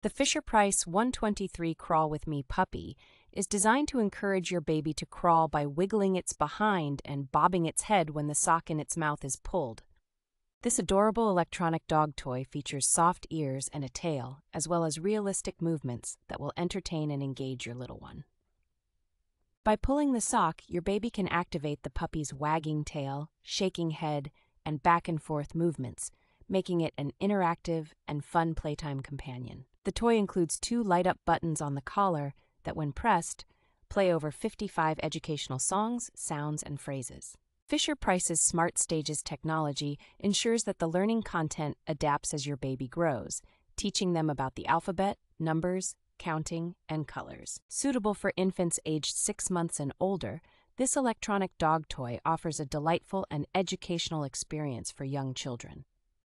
The Fisher Price 123 Crawl With Me puppy is designed to encourage your baby to crawl by wiggling its behind and bobbing its head when the sock in its mouth is pulled. This adorable electronic dog toy features soft ears and a tail, as well as realistic movements that will entertain and engage your little one. By pulling the sock, your baby can activate the puppy's wagging tail, shaking head, and back and forth movements, making it an interactive and fun playtime companion. The toy includes two light up buttons on the collar that, when pressed, play over 55 educational songs, sounds, and phrases. Fisher Price's Smart Stages technology ensures that the learning content adapts as your baby grows, teaching them about the alphabet, numbers, counting, and colors. Suitable for infants aged six months and older, this electronic dog toy offers a delightful and educational experience for young children.